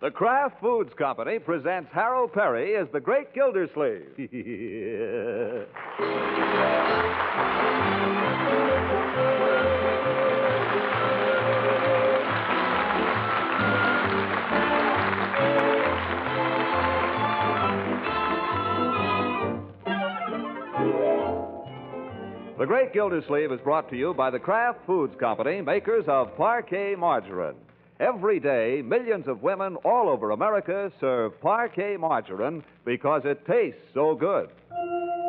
The Kraft Foods Company presents Harold Peary as the Great Gildersleeve. The Great Gildersleeve is brought to you by the Kraft Foods Company, makers of Parkay Margarine. Every day, millions of women all over America serve Parkay Margarine because it tastes so good.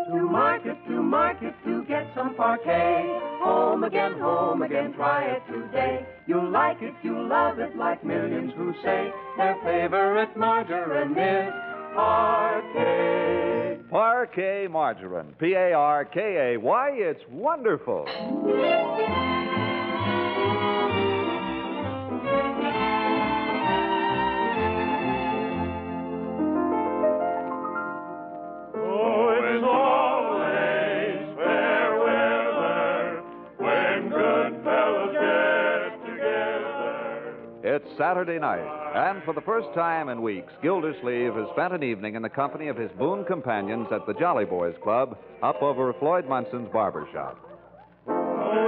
To market, to market, to get some Parkay. Home again, home again, try it today. You'll like it, you'll love it, like millions who say their favorite margarine is Parkay. Parkay Margarine. P A R K A Y. It's wonderful. Saturday night, and for the first time in weeks, Gildersleeve has spent an evening in the company of his boon companions at the Jolly Boys Club up over Floyd Munson's barber shop. Oh,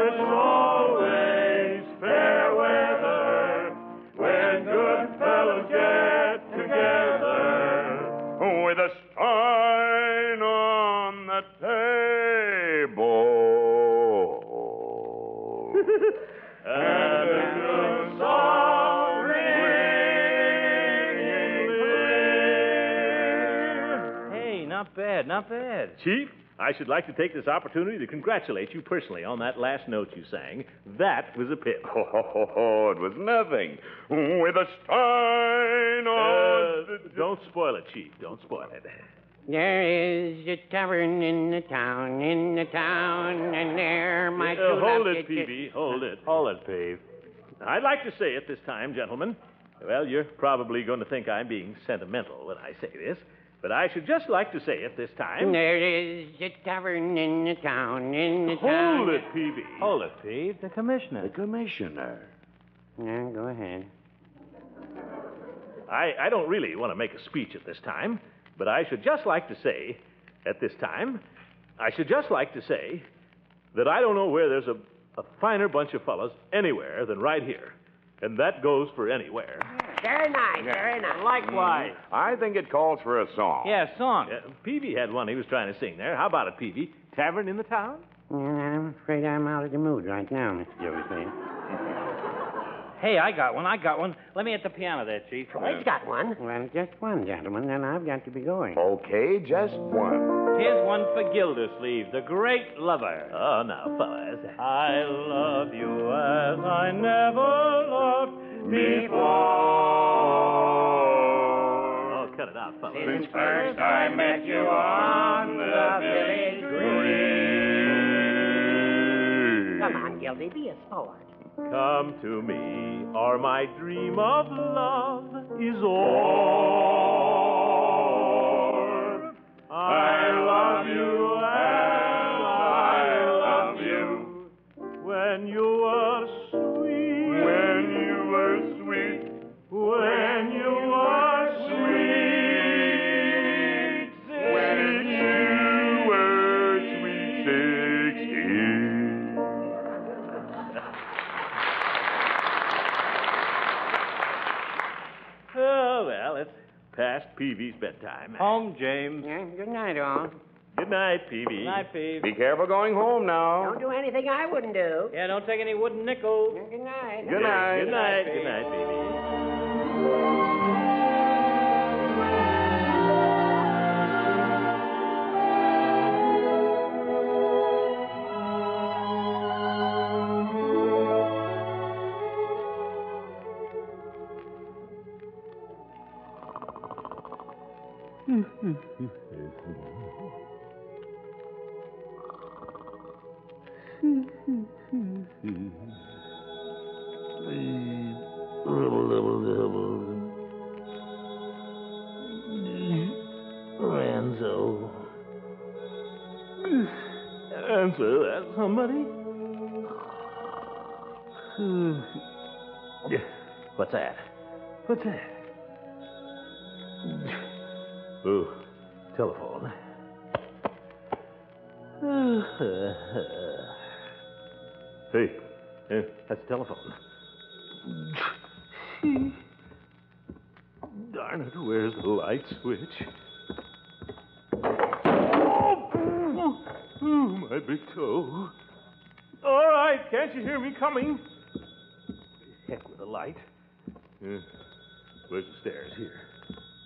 not bad, not bad. Chief, I should like to take this opportunity to congratulate you personally on that last note you sang. That was a pip. Ho, ho, ho, ho, it was nothing. With a stein on Uh, don't spoil it, Chief. Don't spoil it. There is a tavern in the town, in the town, and there my Uh, true hold it, did- Peavey. Hold it. Hold it, Pave. I'd like to say it this time, gentlemen. Well, you're probably going to think I'm being sentimental when I say this, but I should just like to say it this time. There is a tavern in the town, in the town. Hold it, Peavey. Hold it, Pete. The commissioner. The commissioner. Yeah, go ahead. I, I don't really want to make a speech at this time, but I should just like to say, at this time, I should just like to say that I don't know where there's a, a finer bunch of fellows anywhere than right here. And that goes for anywhere. Very nice, very nice. Likewise. Mm. I think it calls for a song. Yeah, song. Yeah, Peavey had one he was trying to sing there. How about it, Peavey? Tavern in the town? Yeah, I'm afraid I'm out of the mood right now, Mr. Gildersleeve. Hey, I got one. I got one. Let me at the piano there, Chief. I've got one. Well, just one, gentlemen, then I've got to be going. Okay, just one. Here's one for Gildersleeve, the great lover. Oh, now, fellas. I love you as I never loved before. Oh, cut it out, fellas. Since first I met you on the village green. Come on, Gildy, be a sport. Come to me, or my dream of love is o'er. I love you and I love you when you were sweet. Peavey's bedtime. Home, James. Yeah, good night, all. Good night, Peavey. Good night, Peave. Be careful going home now. Don't do anything I wouldn't do. Yeah, don't take any wooden nickels. Good night. Good night. Good night. Good night, Peavey. Ranzo. Where's the stairs here?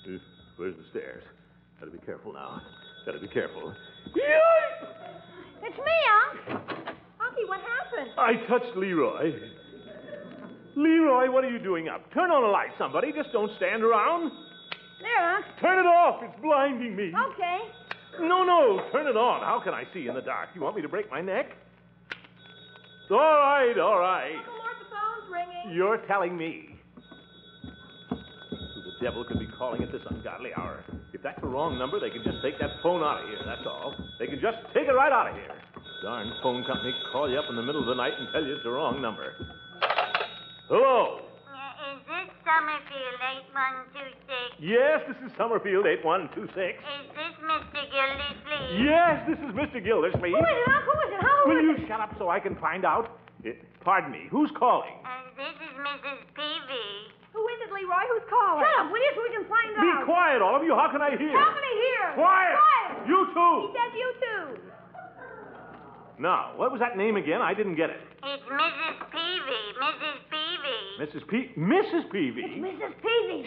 Uh, where's the stairs? Gotta be careful now. Gotta be careful. It's me, Unc. Unky, what happened? I touched Leroy. Leroy, what are you doing up? Turn on a light, somebody. Just don't stand around. There, Unc. Turn it off. It's blinding me. Okay. No, no, turn it on. How can I see in the dark? You want me to break my neck? All right, all right. Uncle Mort, the phone's ringing. You're telling me. Devil could be calling at this ungodly hour? If that's the wrong number, they can just take that phone out of here, that's all. They can just take it right out of here. Darn phone company call you up in the middle of the night and tell you it's the wrong number. Hello? Uh, is this Summerfield 8126? Yes, this is Summerfield 8126. Is this Mr. Gildersleeve? Yes, this is Mr. Gildersleeve. Who is it? Who is it? How Will you shut up so I can find out? Eh, pardon me, who's calling? Uh, this is Mrs. Peavey. Who is it, Leroy? Who's calling? Shut up, will you, so we can find Be out. Be quiet, all of you. How can I hear? How many here? Quiet! Quiet. You too. He too! said you too. Now, what was that name again? I didn't get it. It's Mrs. Peavey. Mrs. Peavey. Mrs. P. Mrs. Peavey. Mrs. Peavey.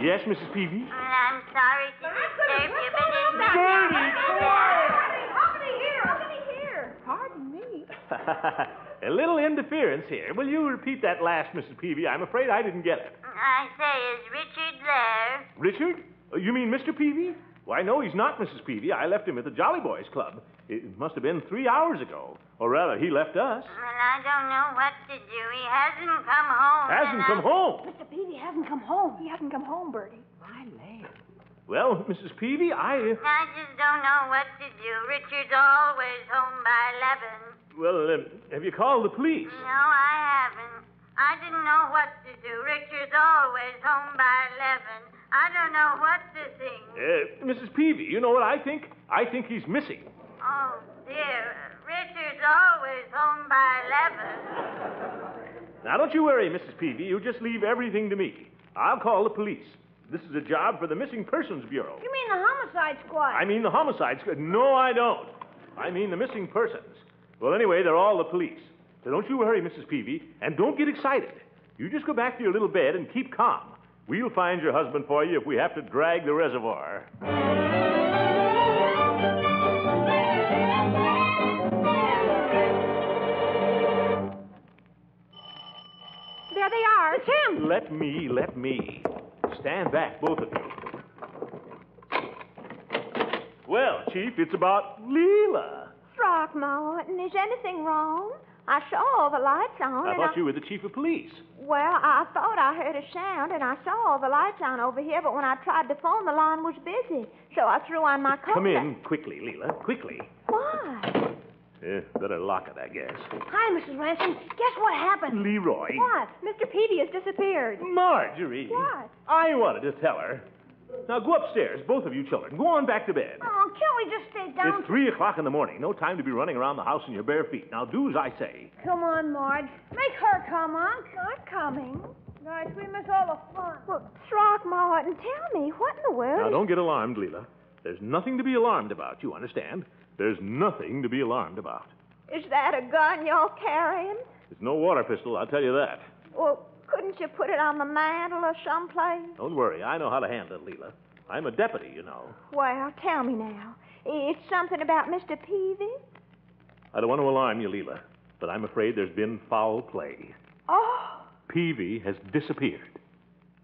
Yes, Mrs. Peavey. I'm sorry to disturb you, but there's Bertie, nothing. quiet! How many here? How many here? Pardon me. A little interference here. Will you repeat that last, Mrs. Peavey? I'm afraid I didn't get it. I say, is Richard there? Richard? Uh, You mean Mr. Peavey? Why, no, he's not Mrs. Peavey. I left him at the Jolly Boys Club. It must have been three hours ago. Or rather, he left us. Well, I don't know what to do. He hasn't come home. Hasn't come I- home. Mr. Peavey hasn't come home. He hasn't come home, Bertie. My land. Well, Mrs. Peavey, I. I just don't know what to do. Richard's always home by 11. Well, uh, have you called the police? No, I haven't. I didn't know what to do. Richard's always home by 11. I don't know what to think. Uh, Mrs. Peavey, you know what I think? I think he's missing. Oh, dear. Richard's always home by 11. Now, don't you worry, Mrs. Peavey. You just leave everything to me. I'll call the police. This is a job for the Missing Persons Bureau. You mean the homicide squad? I mean the homicide squad. No, I don't. I mean the missing persons. Well, anyway, they're all the police. So don't you worry, Mrs. Peavey, and don't get excited. You just go back to your little bed and keep calm. We'll find your husband for you if we have to drag the reservoir. There they are. It's him. Let me, let me. Stand back, both of you. Well, Chief, it's about Leila. Throckmorton, is anything wrong? I saw all the lights on. I thought you were the chief of police. Well, I thought I heard a sound, and I saw all the lights on over here, but when I tried to phone, the line was busy. So I threw on my coat. Come in quickly, Leila. Quickly. Why? Eh, better lock it, I guess. Hi, Mrs. Ransom. Guess what happened? Leroy. What? Mr. Peavey has disappeared. Marjorie. What? I wanted to tell her. Now go upstairs, both of you children. Go on back to bed. Oh, can't we just stay down? It's three o'clock in the morning. No time to be running around the house in your bare feet. Now do as I say. Come on, Marge. Make her come, on. I'm coming. Gosh, we miss all the fun. Well, Throckmorton, tell me, what in the world? Now is- don't get alarmed, Leila. There's nothing to be alarmed about, you understand? There's nothing to be alarmed about. Is that a gun you're carrying? It's no water pistol, I'll tell you that. Well, couldn't you put it on the mantle or someplace? Don't worry, I know how to handle it, Leila. I'm a deputy, you know. Well, tell me now. It's something about Mr. Peavey? I don't want to alarm you, Leila, but I'm afraid there's been foul play. Oh, Peavey has disappeared.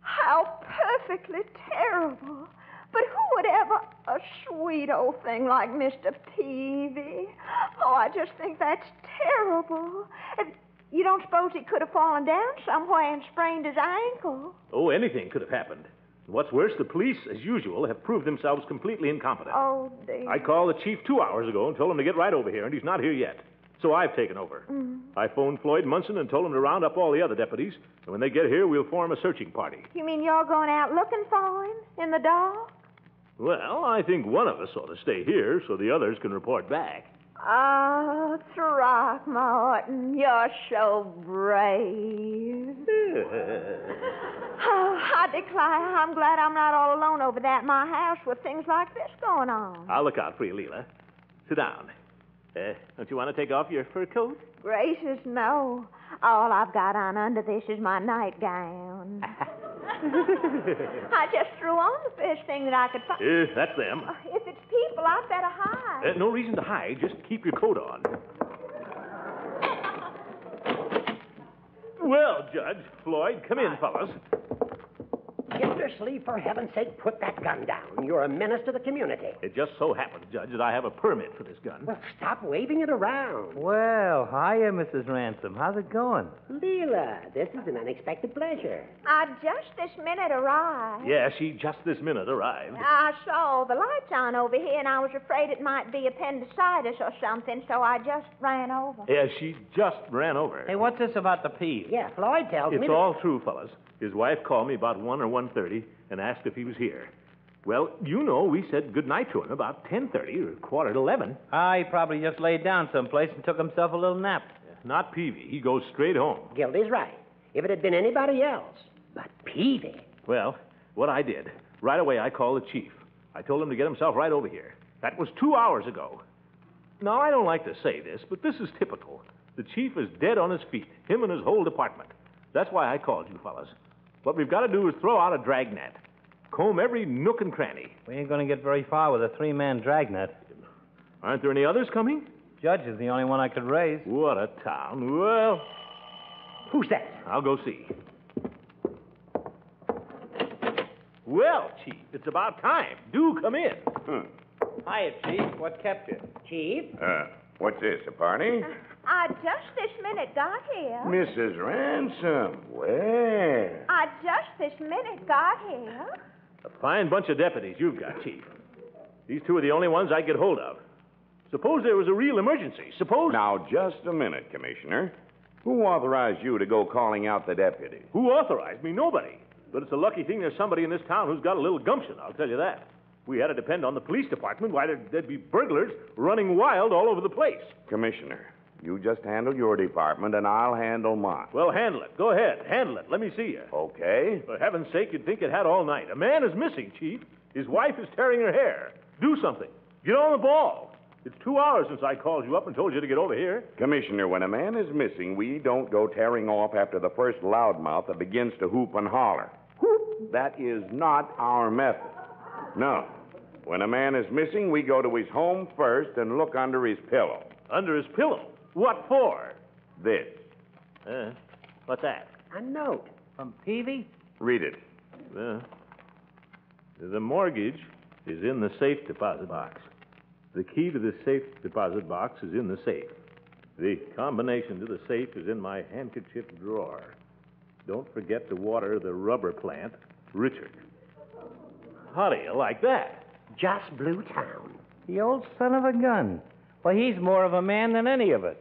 how perfectly terrible. But who would ever a sweet old thing like Mr. Peavey? Oh, I just think that's terrible. If you don't suppose he could have fallen down somewhere and sprained his ankle? Oh, anything could have happened. What's worse, the police, as usual, have proved themselves completely incompetent. Oh, dear. I called the chief two hours ago and told him to get right over here, and he's not here yet. So I've taken over. Mm. I phoned Floyd Munson and told him to round up all the other deputies. And when they get here, we'll form a searching party. You mean you're going out looking for him in the dark? Well, I think one of us ought to stay here so the others can report back. Oh, Throckmorton, you're so brave. Oh, I declare, I'm glad I'm not all alone over that my house with things like this going on. I'll look out for you, Leila. Sit down. Uh, don't you want to take off your fur coat? Gracious, no. All I've got on under this is my nightgown. I just threw on the first thing that I could find. Uh, that's them. If it's people, I'd better hide. Uh, no reason to hide. Just keep your coat on. Well, Judge, Floyd, come in, fellas. Gildersleeve, for heaven's sake, put that gun down. You're a menace to the community. It just so happens, Judge, that I have a permit for this gun. Well, stop waving it around. Well, hiya, Mrs. Ransom. How's it going? Leila, this is an unexpected pleasure. I just this minute arrived. Yeah, she just this minute arrived. I saw the lights on over here, and I was afraid it might be appendicitis or something, so I just ran over. Yeah, she just ran over. Hey, what's this about the peas? Yeah, Floyd tells me. It's that- all true, fellas. His wife called me about 1 or 1.30 and asked if he was here. Well, you know, we said good night to him about 10.30 or quarter to 11. Ah, he probably just laid down someplace and took himself a little nap. Not Peavey. He goes straight home. Gildy's right. If it had been anybody else. But Peavey. Well, what I did, right away I called the chief. I told him to get himself right over here. That was two hours ago. Now, I don't like to say this, but this is typical. The chief is dead on his feet, him and his whole department. That's why I called you fellas. What we've got to do is throw out a dragnet, comb every nook and cranny. We ain't going to get very far with a three man dragnet. Aren't there any others coming? Judge is the only one I could raise. What a town. Well, Who's that? I'll go see. Well, Chief, it's about time. Do come in. Hmm. Hiya, Chief. What kept you? Chief? Uh, what's this, a party? I just this minute got here. Mrs. Ransom. Well. I just this minute got here. A fine bunch of deputies you've got, Chief. These two are the only ones I get hold of. Suppose there was a real emergency. Suppose. Now, just a minute, Commissioner. Who authorized you to go calling out the deputy? Who authorized me? Nobody. But it's a lucky thing there's somebody in this town who's got a little gumption, I'll tell you that. We had to depend on the police department, why, there'd, there'd be burglars running wild all over the place. Commissioner, you just handle your department, and I'll handle mine. Well, handle it. Go ahead. Handle it. Let me see you. Okay? For heaven's sake, you'd think it had all night. A man is missing, Chief. His wife is tearing her hair. Do something. Get on the ball. It's two hours since I called you up and told you to get over here. Commissioner, when a man is missing, we don't go tearing off after the first loudmouth that begins to hoop and holler. Whoop! That is not our method. No. When a man is missing, we go to his home first and look under his pillow. Under his pillow? What for? This. Uh, what's that? A note. From Peavey? Read it. Uh, the mortgage is in the safe deposit box. The key to the safe deposit box is in the safe. The combination to the safe is in my handkerchief drawer. Don't forget to water the rubber plant, Richard. How do you like that? Just Blue Town. The old son of a gun. Well, he's more of a man than any of us.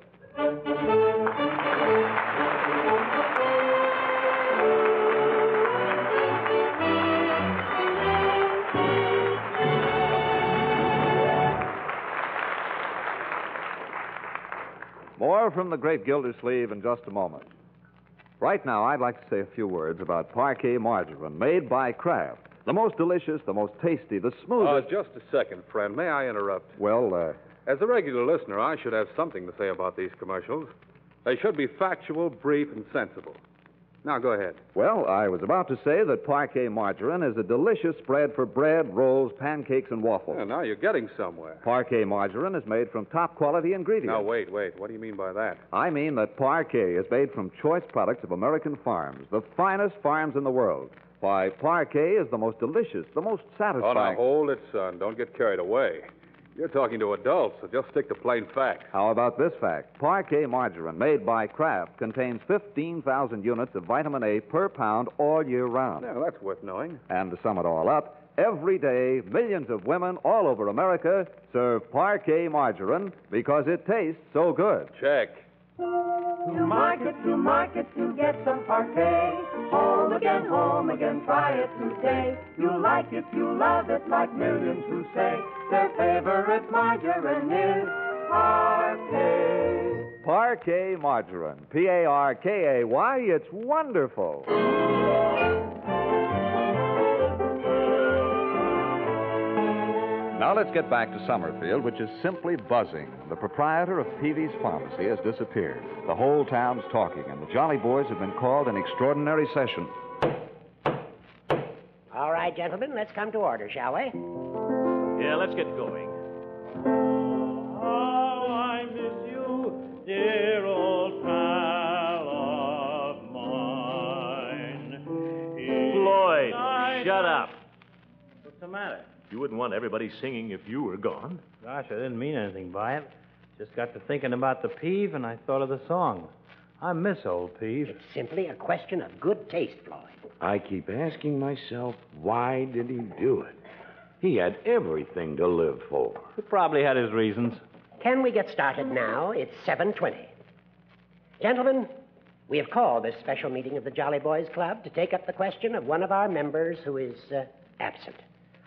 More from the great Gildersleeve in just a moment. Right now, I'd like to say a few words about Parkay margarine made by Kraft. The most delicious, the most tasty, the Uh, smoothest. just a second, friend. May I interrupt? well, uh, As a regular listener, I should have something to say about these commercials. They should be factual, brief, and sensible. Now, go ahead. well, I was about to say that Parkay margarine is a delicious spread for bread, rolls, pancakes, and waffles. Yeah, now you're getting somewhere. Parkay margarine is made from top quality ingredients. Now, wait, wait. What do you mean by that? I mean that Parkay is made from choice products of American farms, the finest farms in the world. Why, Parkay is the most delicious, the most Oh, now satisfying. hold it, son. Uh, don't get carried away. You're talking to adults, so just stick to plain facts. How about this fact? Parkay margarine made by Kraft contains 15,000 units of vitamin A per pound all year round. Now, that's worth knowing. And to sum it all up, every day, millions of women all over America serve Parkay margarine because it tastes so good. Check. To market, to market, to get some Parkay. Home again, home again, try it today. You like it, you love it, like millions who say their favorite margarine is Parkay. Parkay margarine. P A R K A Y. It's wonderful. Now let's get back to Summerfield, which is simply buzzing. The proprietor of Peavey's Pharmacy has disappeared. The whole town's talking, and the Jolly Boys have been called in extraordinary session. All right, gentlemen, let's come to order, shall we? Yeah, let's get going. How I miss you, dear old pal of mine. Floyd, shut up. What's the matter? You wouldn't want everybody singing if you were gone. Gosh, I didn't mean anything by it. Just got to thinking about the peeve, and I thought of the song. I miss old Peeve. It's simply a question of good taste, Floyd. I keep asking myself, why did he do it? He had everything to live for. He probably had his reasons. Can we get started now? It's 7:20. Gentlemen, we have called this special meeting of the Jolly Boys Club to take up the question of one of our members who is uh, absent.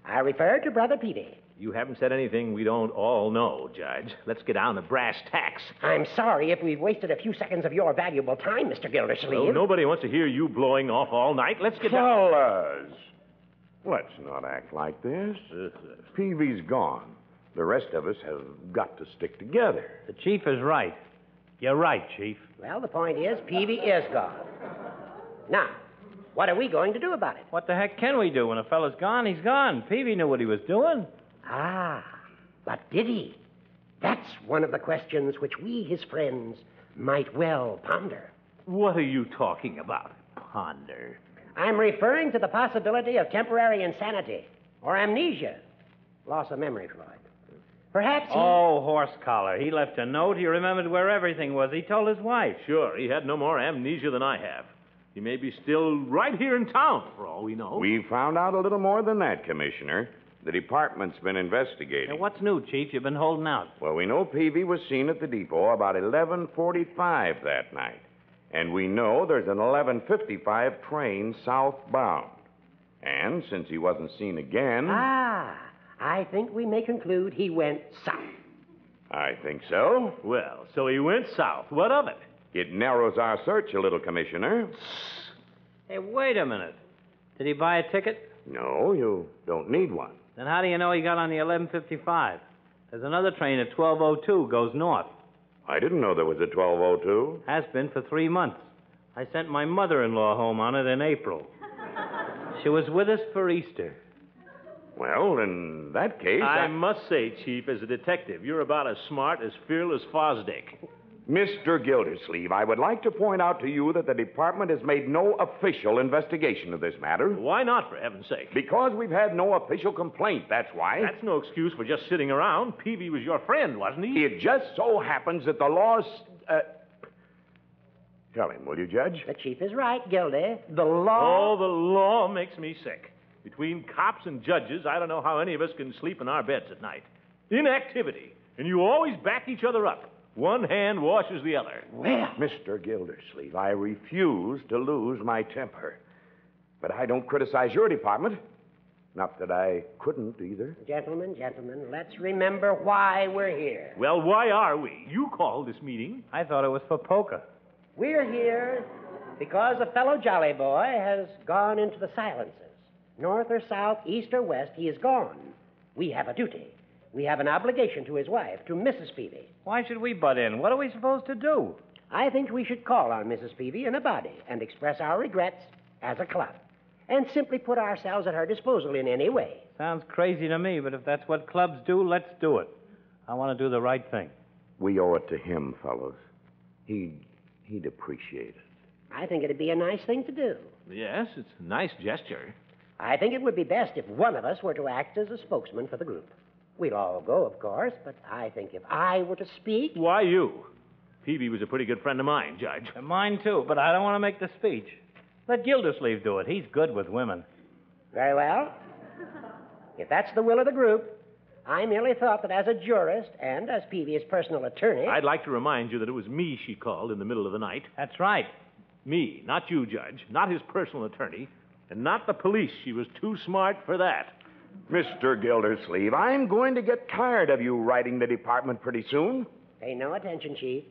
I refer to Brother Peavey. You haven't said anything we don't all know, Judge. Let's get down to brass tacks. I'm sorry if we've wasted a few seconds of your valuable time, Mr. Gildersleeve. Well, nobody wants to hear you blowing off all night. Let's get down. Fellas, let's not act like this. Peavey's gone. The rest of us have got to stick together. The chief is right. You're right, Chief. Well, the point is, Peavey is gone. Now, what are we going to do about it? What the heck can we do? When a fellow's gone, he's gone. Peavey knew what he was doing. Ah, but did he? That's one of the questions which we, his friends, might well ponder. What are you talking about? Ponder. I'm referring to the possibility of temporary insanity or amnesia. Loss of memory, Floyd. Perhaps he... Oh, horse collar. He left a note. He remembered where everything was. He told his wife. Sure, he had no more amnesia than I have. He may be still right here in town, for all we know. We found out a little more than that, Commissioner. The department's been investigating. Now, what's new, Chief? You've been holding out. Well, we know Peavey was seen at the depot about 11:45 that night, and we know there's an 11:55 train southbound. And since he wasn't seen again, Ah, I think we may conclude he went south. I think so. Well, so he went south. What of it? It narrows our search a little, Commissioner. Hey, wait a minute. Did he buy a ticket? No, you don't need one. Then how do you know he got on the 1155? There's another train at 1202 goes north. I didn't know there was a 1202. Has been for three months. I sent my mother-in-law home on it in April. She was with us for Easter. Well, in that case, I must say, Chief, as a detective, you're about as smart as fearless Fosdick. Mr. Gildersleeve, I would like to point out to you that the department has made no official investigation of this matter. Why not, for heaven's sake? Because we've had no official complaint, that's why. That's no excuse for just sitting around. Peavey was your friend, wasn't he? It just so happens that the law's. Uh... Tell him, will you, Judge? The chief is right, Gildy. The law. Oh, the law makes me sick. Between cops and judges, I don't know how any of us can sleep in our beds at night. Inactivity. And you always back each other up. One hand washes the other. Well, Mr. Gildersleeve, I refuse to lose my temper. But I don't criticize your department. Not that I couldn't either. Gentlemen, gentlemen, let's remember why we're here. Well, why are we? You called this meeting. I thought it was for poker. We're here because a fellow jolly boy has gone into the silences. North or south, east or west, he is gone. We have a duty. We have an obligation to his wife, to Mrs. Peavey. Why should we butt in? What are we supposed to do? I think we should call on Mrs. Peavey in a body and express our regrets as a club and simply put ourselves at her disposal in any way. Sounds crazy to me, but if that's what clubs do, let's do it. I want to do the right thing. We owe it to him, fellows. He'd, he'd appreciate it. I think it'd be a nice thing to do. Yes, it's a nice gesture. I think it would be best if one of us were to act as a spokesman for the group. We'll all go, of course, but I think if I were to speak. Why you? Peavey was a pretty good friend of mine, Judge. And mine, too, but I don't want to make the speech. Let Gildersleeve do it. He's good with women. Very well. If that's the will of the group, I merely thought that as a jurist and as Peavey's personal attorney. I'd like to remind you that it was me she called in the middle of the night. That's right. Me, not you, Judge, not his personal attorney, and not the police. She was too smart for that. Mr. Gildersleeve, I'm going to get tired of you writing the department pretty soon. Pay no attention, Chief.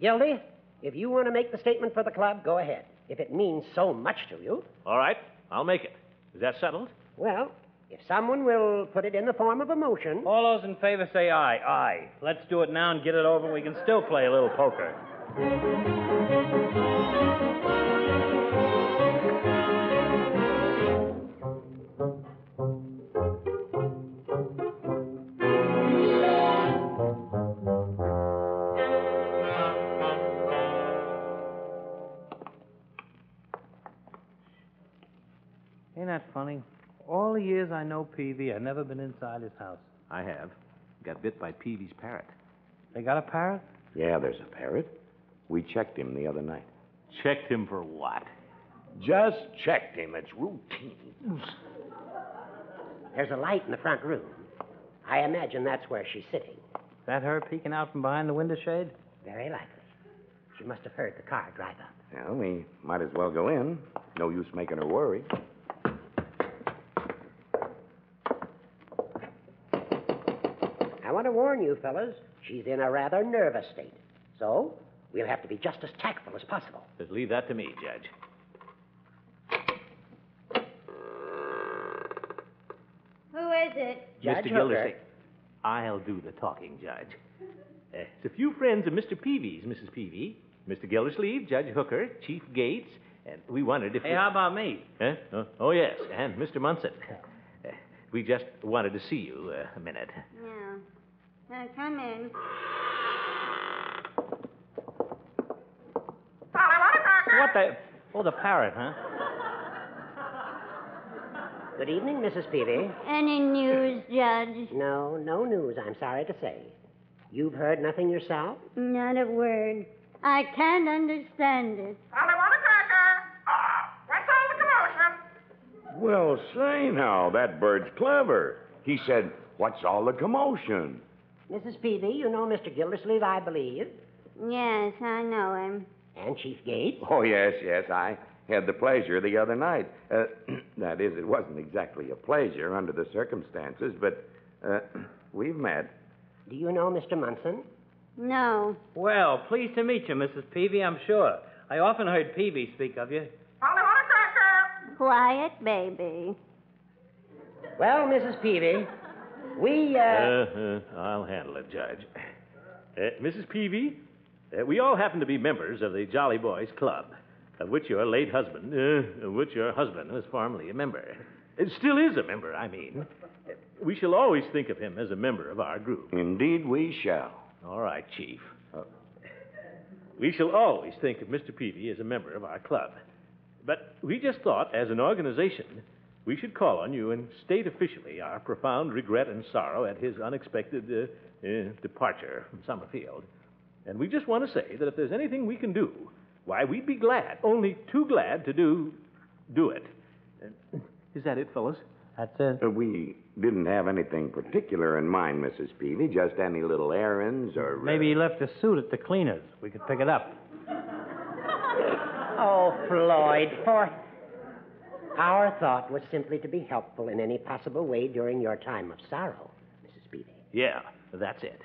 Gildy, if you want to make the statement for the club, go ahead. If it means so much to you. All right, I'll make it. Is that settled? Well, if someone will put it in the form of a motion. All those in favor say aye. Aye. Let's do it now and get it over. We can still play a little poker. Peavey, I've never been inside his house. I have. Got bit by Peavey's parrot. They got a parrot? Yeah, there's a parrot. We checked him the other night. Checked him for what? Just checked him. It's routine. There's a light in the front room. I imagine that's where she's sitting. Is that her peeking out from behind the window shade? Very likely. She must have heard the car drive up. Well, we might as well go in. No use making her worry. I want to warn you, fellas, she's in a rather nervous state. So, we'll have to be just as tactful as possible. Just leave that to me, Judge. Who is it? Judge Mr. Hooker. Gildersleeve. I'll do the talking, Judge. Uh, it's a few friends of Mr. Peavey's, Mrs. Peavey. Mr. Gildersleeve, Judge Hooker, Chief Gates, and we wondered if. Hey, we- how about me? Huh? Oh, oh, yes, and Mr. Munson. Uh, we just wanted to see you uh, a minute. Yeah. Now, come in. What the? Oh, the parrot, huh? Good evening, Mrs. Peavey. Any news, Judge? No, no news, I'm sorry to say. You've heard nothing yourself? Not a word. I can't understand it. Polly Wanacrocker! That's all the commotion. Well, say now, that bird's clever. He said, What's all the commotion? Mrs. Peavey, you know Mr. Gildersleeve, I believe. Yes, I know him. And Chief Gates. Oh, yes, yes. I had the pleasure the other night. Uh, that is, it wasn't exactly a pleasure under the circumstances, but uh, we've met. Do you know Mr. Munson? No. Well, pleased to meet you, Mrs. Peavey, I'm sure. I often heard Peavey speak of you. Quiet, baby. Well, Mrs. Peavey, we, uh. Uh, uh, I'll handle it, Judge. Uh, Mrs. Peavey, uh, we all happen to be members of the Jolly Boys Club, of which your late husband, uh, of which your husband was formerly a member. It still is a member, I mean. Uh, We shall always think of him as a member of our group. Indeed, we shall. All right, Chief. We shall always think of Mr. Peavey as a member of our club. But we just thought, as an organization, we should call on you and state officially our profound regret and sorrow at his unexpected uh, uh, departure from Summerfield. And we just want to say that if there's anything we can do, why, we'd be glad, only too glad to do do it. Uh, Is that it, fellas? That's it. Uh, we didn't have anything particular in mind, Mrs. Peavey, just any little errands or. uh, Maybe he left his suit at the cleaners. We could pick it up. Oh, Floyd, for. Our thought was simply to be helpful in any possible way during your time of sorrow, Mrs. Peavey. Yeah, that's it.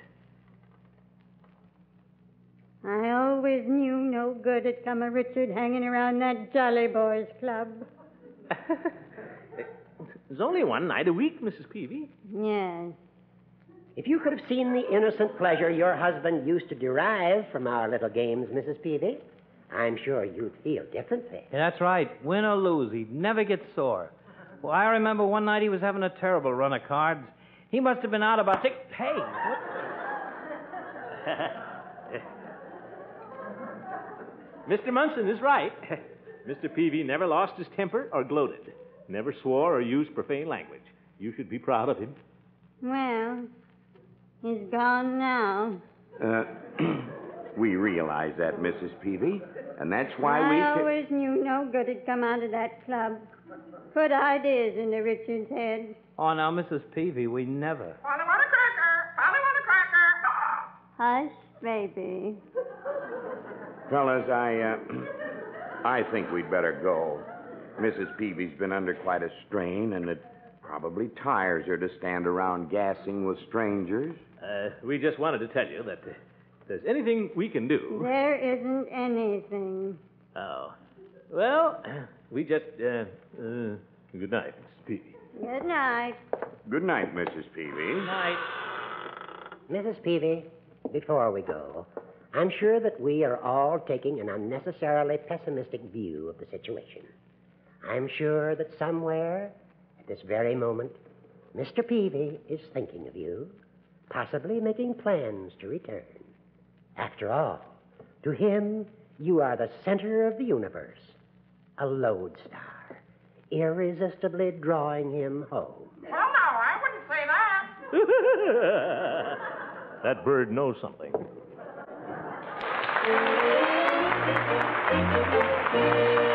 I always knew no good had come of Richard hanging around that Jolly Boys Club. There's only one night a week, Mrs. Peavey. Yes. If you could have seen the innocent pleasure your husband used to derive from our little games, Mrs. Peavey, I'm sure you'd feel differently. Yeah, that's right. Win or lose, he'd never get sore. Well, I remember one night he was having a terrible run of cards. He must have been out about six. Hey, what? Mr. Munson is right. Mr. Peavey never lost his temper or gloated, never swore or used profane language. You should be proud of him. Well, he's gone now. Uh, we realize that, Mrs. Peavey, and that's why I we. ca- always knew no good had come out of that club. Put ideas into Richard's head. Oh, now, Mrs. Peavey, we never. On the Mother Cracker! On the Mothercracker! Hush, baby. Fellas, I, uh, I think we'd better go. Mrs. Peavey's been under quite a strain, and it probably tires her to stand around gassing with strangers. Uh, we just wanted to tell you that uh, if there's anything we can do. There isn't anything. Oh. Well, we just. Uh, uh, good night, Mrs. Peavey. Good night. Good night, Mrs. Peavey. Night. Mrs. Peavey, before we go, I'm sure that we are all taking an unnecessarily pessimistic view of the situation. I'm sure that somewhere, at this very moment, Mr. Peavey is thinking of you, possibly making plans to return. After all, to him, you are the center of the universe, a lodestar, irresistibly drawing him home. Well, no, I wouldn't say that. that bird knows something.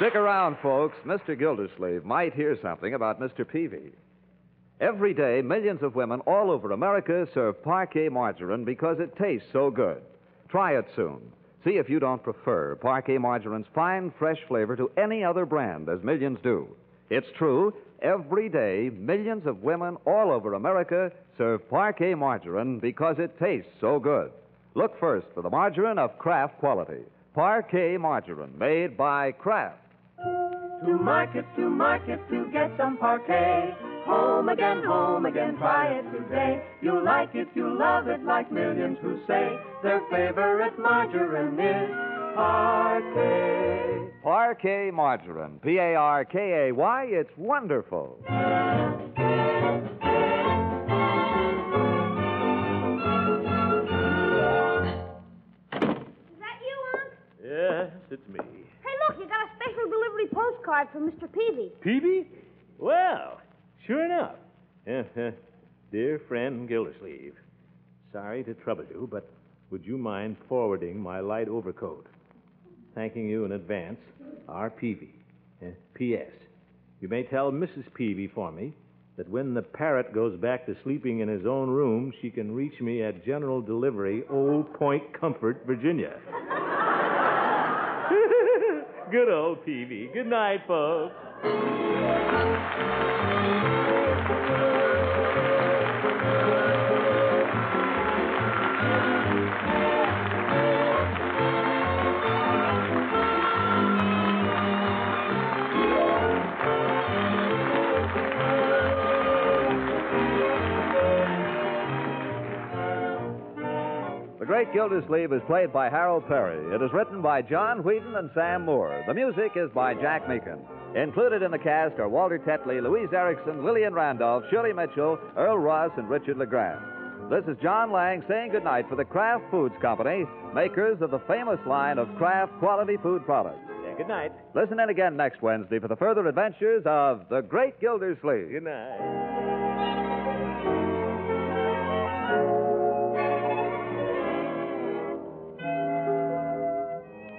Stick around, folks. Mr. Gildersleeve might hear something about Mr. Peavey. Every day, millions of women all over America serve Parkay margarine because it tastes so good. Try it soon. See if you don't prefer Parkay margarine's fine, fresh flavor to any other brand, as millions do. It's true, every day, millions of women all over America serve Parkay margarine because it tastes so good. Look first for the margarine of Kraft quality. Parkay margarine, made by Kraft. To market, to market, to get some Parkay. Home again, home again, try it today. You'll like it, you'll love it, like millions who say their favorite margarine is Parkay. Parkay margarine. P A R K A Y. It's wonderful. Is that you, Unc? Yes, it's me. Hey, look, you got a special delivery postcard from Mr. Peavey. Peavey? Well, sure enough. Dear friend Gildersleeve, sorry to trouble you, but would you mind forwarding my light overcoat? Thanking you in advance, R. Peavey. Uh, P.S. You may tell Mrs. Peavey for me that when the parrot goes back to sleeping in his own room, she can reach me at General Delivery, Old Point Comfort, Virginia. Good old TV. Good night, folks. Great Gildersleeve is played by Harold Peary. It is written by John Whedon and Sam Moore. The music is by Jack Meakin. Included in the cast are Walter Tetley, Louise Erickson, Lillian Randolph, Shirley Mitchell, Earle Ross, and Richard LeGrand. This is John Lang saying goodnight for the Kraft Foods Company, makers of the famous line of Kraft quality food products. Yeah, good night. Listen in again next Wednesday for the further adventures of the Great Gildersleeve. Good night.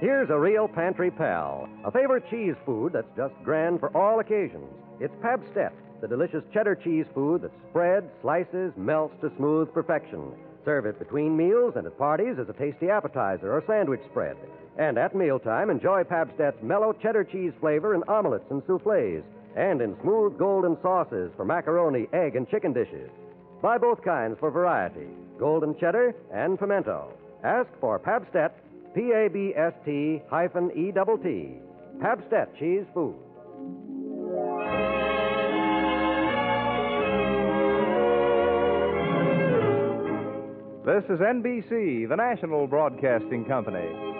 Here's a real pantry pal, a favorite cheese food that's just grand for all occasions. It's Pabst-ett, the delicious cheddar cheese food that spreads, slices, melts to smooth perfection. Serve it between meals and at parties as a tasty appetizer or sandwich spread. And at mealtime, enjoy Pabst-ett's mellow cheddar cheese flavor in omelets and souffles, and in smooth golden sauces for macaroni, egg, and chicken dishes. Buy both kinds for variety golden cheddar and pimento. Ask for Pabst-ett, P A B S T hyphen E double T. Pabst-ett cheese food. This is NBC, the national broadcasting company.